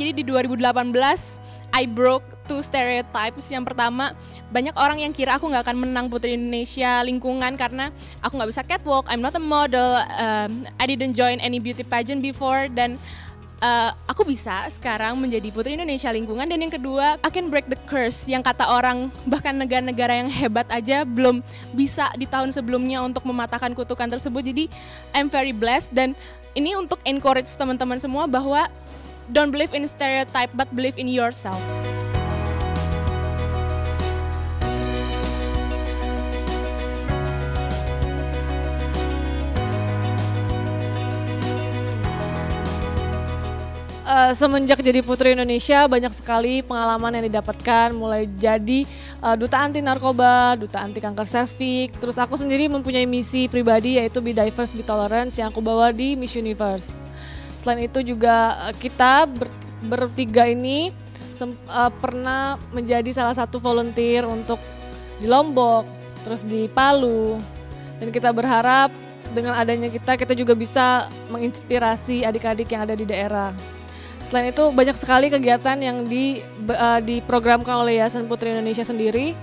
Jadi di 2018 I broke two stereotypes. Yang pertama, banyak orang yang kira aku nggak akan menang Putri Indonesia lingkungan karena aku nggak bisa catwalk, I'm not a model, um, I didn't join any beauty pageant before. Dan uh, aku bisa sekarang menjadi Putri Indonesia lingkungan. Dan yang kedua I can break the curse yang kata orang bahkan negara-negara yang hebat aja belum bisa di tahun sebelumnya untuk mematahkan kutukan tersebut. Jadi I'm very blessed. Dan ini untuk encourage teman-teman semua bahwa don't believe in stereotype but believe in yourself. Uh, semenjak jadi Putri Indonesia banyak sekali pengalaman yang didapatkan mulai jadi uh, duta anti narkoba, duta anti kanker serviks. Terus aku sendiri mempunyai misi pribadi yaitu be diverse, be tolerance yang aku bawa di Miss Universe. Selain itu juga uh, kita ber, bertiga ini uh, pernah menjadi salah satu volunteer untuk di Lombok, terus di Palu. Dan kita berharap dengan adanya kita kita juga bisa menginspirasi adik-adik yang ada di daerah. Selain itu banyak sekali kegiatan yang di uh, diprogramkan oleh Yayasan Putri Indonesia sendiri,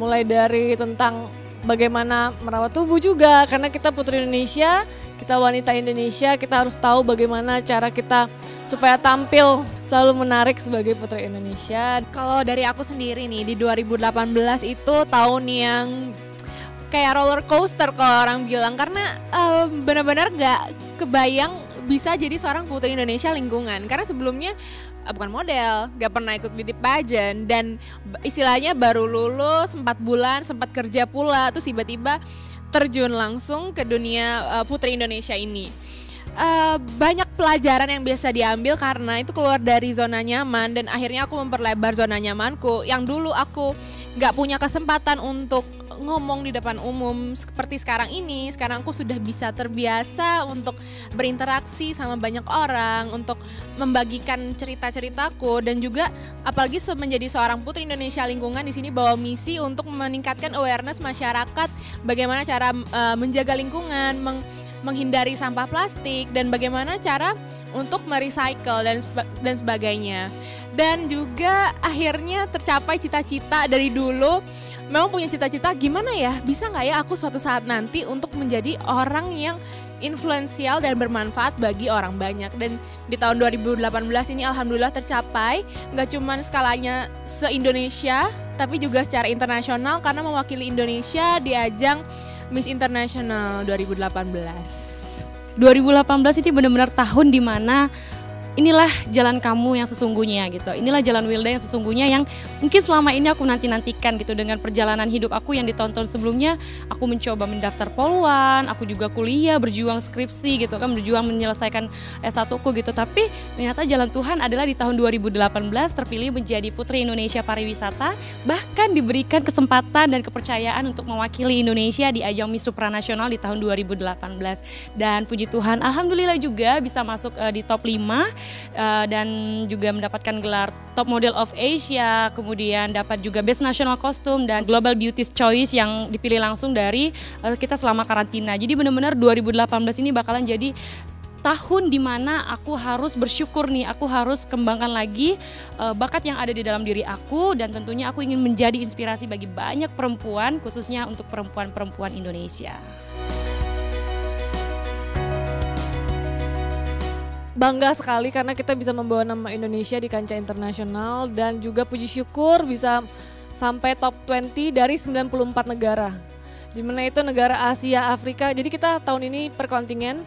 mulai dari tentang bagaimana merawat tubuh juga. Karena kita Putri Indonesia, kita wanita Indonesia, kita harus tahu bagaimana cara kita supaya tampil selalu menarik sebagai Putri Indonesia. Kalau dari aku sendiri nih di 2018 itu tahun yang kayak roller coaster kalau orang bilang. Karena um, benar-benar gak kebayang bisa jadi seorang putri Indonesia lingkungan. Karena sebelumnya bukan model, gak pernah ikut beauty pageant dan istilahnya baru lulus 4 bulan sempat kerja pula terus tiba-tiba terjun langsung ke dunia uh, putri Indonesia ini. Uh, banyak pelajaran yang biasa diambil karena itu keluar dari zona nyaman dan akhirnya aku memperlebar zona nyamanku. Yang dulu aku nggak punya kesempatan untuk ngomong di depan umum seperti sekarang ini sekarang aku sudah bisa terbiasa untuk berinteraksi sama banyak orang untuk membagikan cerita-ceritaku dan juga apalagi menjadi seorang putri Indonesia lingkungan di sini bawa misi untuk meningkatkan awareness masyarakat bagaimana cara uh, menjaga lingkungan meng menghindari sampah plastik dan bagaimana cara untuk merecycle dan dan sebagainya. Dan juga akhirnya tercapai cita-cita dari dulu memang punya cita-cita gimana ya bisa nggak ya aku suatu saat nanti untuk menjadi orang yang influensial dan bermanfaat bagi orang banyak dan di tahun 2018 ini alhamdulillah tercapai nggak cuma skalanya se Indonesia tapi juga secara internasional karena mewakili Indonesia di ajang Miss International 2018. 2018 ini benar-benar tahun di mana inilah jalan kamu yang sesungguhnya gitu. Inilah jalan Wilda yang sesungguhnya yang mungkin selama ini aku nanti-nantikan gitu dengan perjalanan hidup aku yang ditonton sebelumnya. Aku mencoba mendaftar poluan, aku juga kuliah, berjuang skripsi gitu kan, berjuang menyelesaikan S1 ku gitu. Tapi ternyata jalan Tuhan adalah di tahun 2018 terpilih menjadi Putri Indonesia Pariwisata, bahkan diberikan kesempatan dan kepercayaan untuk mewakili Indonesia di ajang Miss Supranasional di tahun 2018. Dan puji Tuhan, alhamdulillah juga bisa masuk uh, di top 5 uh, dan juga mendapatkan gelar Top Model of Asia, kemudian dapat juga Best National Costume dan Global Beauty Choice yang dipilih langsung dari uh, kita selama karantina. Jadi benar-benar 2018 ini bakalan jadi tahun di mana aku harus bersyukur nih, aku harus kembangkan lagi uh, bakat yang ada di dalam diri aku dan tentunya aku ingin menjadi inspirasi bagi banyak perempuan khususnya untuk perempuan-perempuan Indonesia. Bangga sekali karena kita bisa membawa nama Indonesia di kancah internasional dan juga puji syukur bisa sampai top 20 dari 94 negara. Di mana itu negara Asia, Afrika. Jadi kita tahun ini per kontingen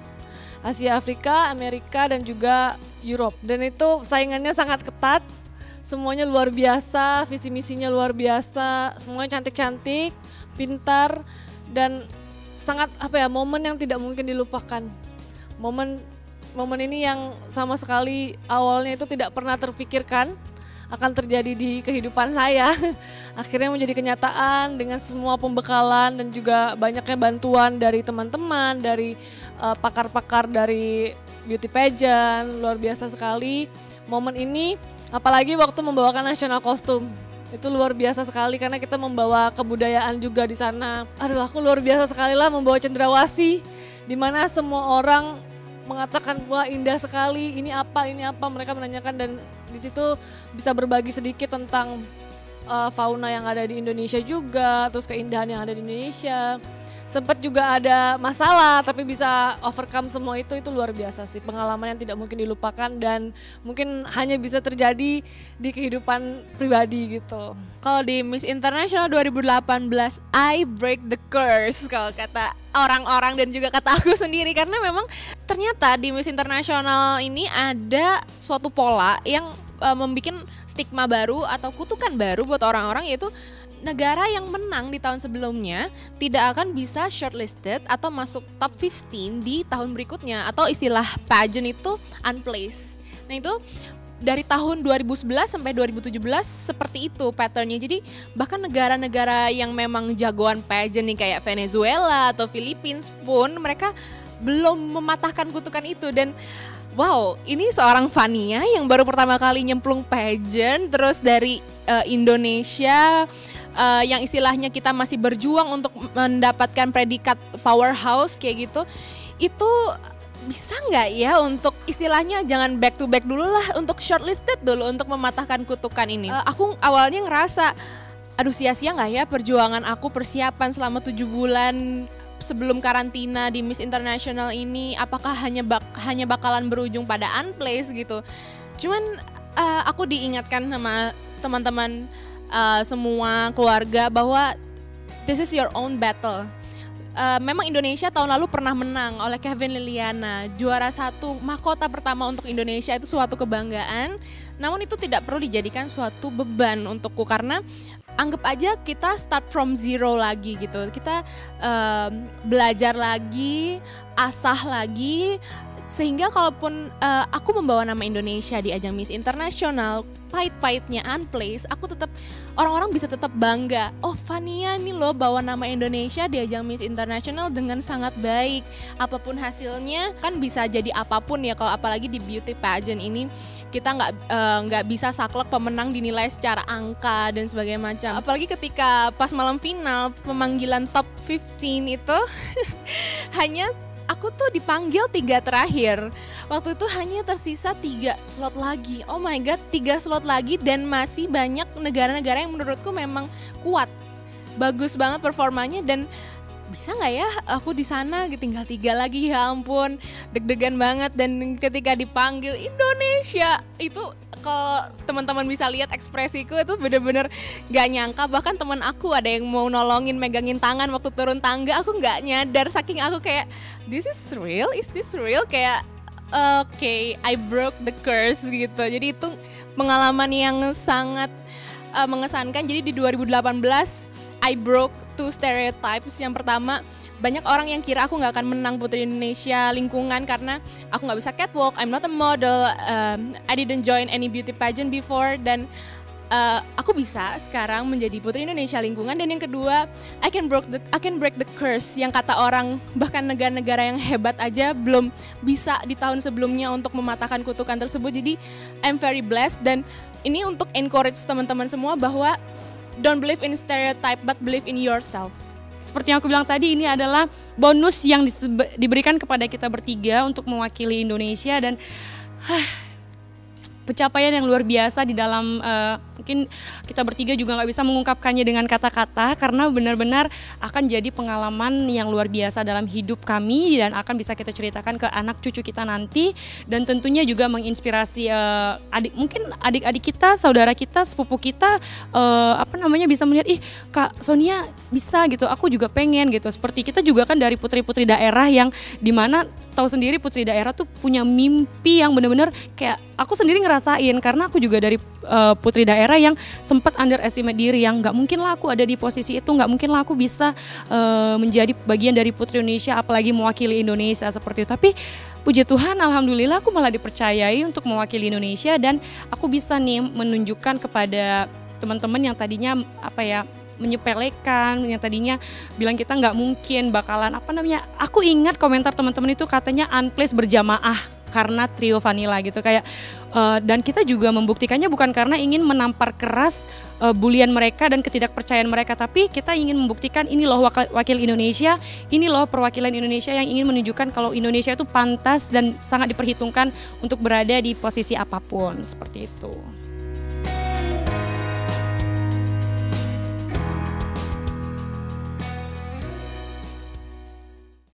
Asia, Afrika, Amerika dan juga Europe. Dan itu saingannya sangat ketat. Semuanya luar biasa, visi misinya luar biasa, semuanya cantik-cantik, pintar dan sangat apa ya momen yang tidak mungkin dilupakan. Momen momen ini yang sama sekali awalnya itu tidak pernah terfikirkan akan terjadi di kehidupan saya. Akhirnya menjadi kenyataan dengan semua pembekalan dan juga banyaknya bantuan dari teman-teman, dari uh, pakar-pakar dari beauty pageant, luar biasa sekali. Momen ini apalagi waktu membawakan national costume itu luar biasa sekali karena kita membawa kebudayaan juga di sana. Aduh, aku luar biasa sekali lah membawa cendrawasih di mana semua orang mengatakan wah indah sekali ini apa ini apa mereka menanyakan dan Di situ bisa berbagi sedikit tentang uh, fauna yang ada di Indonesia juga, terus keindahan yang ada di Indonesia. Sempat juga ada masalah, tapi bisa overcome semua itu itu luar biasa sih. Pengalaman yang tidak mungkin dilupakan dan mungkin hanya bisa terjadi di kehidupan pribadi gitu. Kalau di Miss International 2018, I break the curse kalau kata orang-orang dan juga kata aku sendiri karena memang ternyata di Miss International ini ada suatu pola yang uh, membuat stigma baru atau kutukan baru buat orang-orang yaitu negara yang menang di tahun sebelumnya tidak akan bisa shortlisted atau masuk top 15 di tahun berikutnya atau istilah pageant itu unplaced. Nah itu dari tahun 2011 sampai 2017 seperti itu patternnya. Jadi bahkan negara-negara yang memang jagoan pageant nih kayak Venezuela atau Philippines pun mereka belum mematahkan kutukan itu dan Wow, ini seorang Fania yang baru pertama kali nyemplung pageant terus dari uh, Indonesia uh, yang istilahnya kita masih berjuang untuk mendapatkan predikat powerhouse kayak gitu. Itu bisa nggak ya untuk istilahnya jangan back to back dulu lah untuk shortlisted dulu untuk mematahkan kutukan ini. Uh, aku awalnya ngerasa aduh sia-sia nggak ya perjuangan aku persiapan selama tujuh bulan sebelum karantina di Miss International ini apakah hanya bak hanya bakalan berujung pada unplace gitu. Cuman uh, aku diingatkan sama teman-teman uh, semua keluarga bahwa this is your own battle. Uh, memang Indonesia tahun lalu pernah menang oleh Kevin Liliana juara satu mahkota pertama untuk Indonesia itu suatu kebanggaan namun itu tidak perlu dijadikan suatu beban untukku karena anggap aja kita start from zero lagi gitu. Kita um, belajar lagi, asah lagi sehingga kalaupun uh, aku membawa nama Indonesia di ajang Miss Internasional, pahit-pahitnya unplace, aku tetap orang-orang bisa tetap bangga. Oh, Fania nih loh bawa nama Indonesia di ajang Miss Internasional dengan sangat baik. Apa pun hasilnya kan bisa jadi apa pun ya kalau apalagi di beauty pageant ini kita nggak eh, nggak uh, bisa saklek pemenang dinilai secara angka dan sebagainya macam. Apalagi ketika pas malam final pemanggilan top 15 itu hanya aku tuh dipanggil tiga terakhir. Waktu itu hanya tersisa tiga slot lagi. Oh my god, tiga slot lagi dan masih banyak negara-negara yang menurutku memang kuat. Bagus banget performanya dan bisa nggak ya aku di sana tinggal tiga lagi? Ya ampun deg-degan banget. Dan ketika dipanggil Indonesia itu kalau teman-teman bisa lihat ekspresiku itu bener-bener gak nyangka. Bahkan teman aku ada yang mau nolongin megangin tangan waktu turun tangga. Aku nggak nyadar saking aku kayak this is real? Is this real? Kayak oke okay, I broke the curse gitu. Jadi itu pengalaman yang sangat uh, mengesankan. Jadi di 2018 I broke two stereotypes. Yang pertama, banyak orang yang kira aku nggak akan menang Putri Indonesia lingkungan karena aku nggak bisa catwalk, I'm not a model, um, I didn't join any beauty pageant before. Dan uh, aku bisa sekarang menjadi Putri Indonesia lingkungan. Dan yang kedua I can break the I can break the curse yang kata orang bahkan negara-negara yang hebat aja belum bisa di tahun sebelumnya untuk mematahkan kutukan tersebut. Jadi I'm very blessed. Dan ini untuk encourage teman-teman semua bahwa don't believe in stereotype but believe in yourself. Seperti yang aku bilang tadi ini adalah bonus yang diberikan kepada kita bertiga untuk mewakili Indonesia dan huh, pencapaian yang luar biasa di dalam uh, mungkin kita bertiga juga nggak bisa mengungkapkannya dengan kata-kata karena benar-benar akan jadi pengalaman yang luar biasa dalam hidup kami dan akan bisa kita ceritakan ke anak cucu kita nanti. Dan tentunya juga menginspirasi uh, adik mungkin adik-adik kita saudara kita sepupu kita uh, apa namanya bisa melihat ih kak Sonia bisa gitu. Aku juga pengen gitu. Seperti kita juga kan dari putri-putri daerah yang di mana tahu sendiri putri daerah tuh punya mimpi yang benar-benar kayak aku sendiri ngerasain karena aku juga dari uh, putri daerah yang sempat underestimate diri yang nggak mungkin lah aku ada di posisi itu nggak mungkin lah aku bisa uh, menjadi bagian dari putri Indonesia apalagi mewakili Indonesia seperti itu. Tapi puji Tuhan alhamdulillah aku malah dipercayai untuk mewakili Indonesia dan aku bisa nih menunjukkan kepada teman-teman yang tadinya apa ya menyepelekan yang tadinya bilang kita nggak mungkin bakalan apa namanya aku ingat komentar teman-teman itu katanya unplace berjamaah karena trio Vanilla gitu kayak uh, dan kita juga membuktikannya bukan karena ingin menampar keras uh, bulian mereka dan ketidakpercayaan mereka tapi kita ingin membuktikan ini loh wakil, wakil Indonesia ini loh perwakilan Indonesia yang ingin menunjukkan kalau Indonesia itu pantas dan sangat diperhitungkan untuk berada di posisi apa pun seperti itu.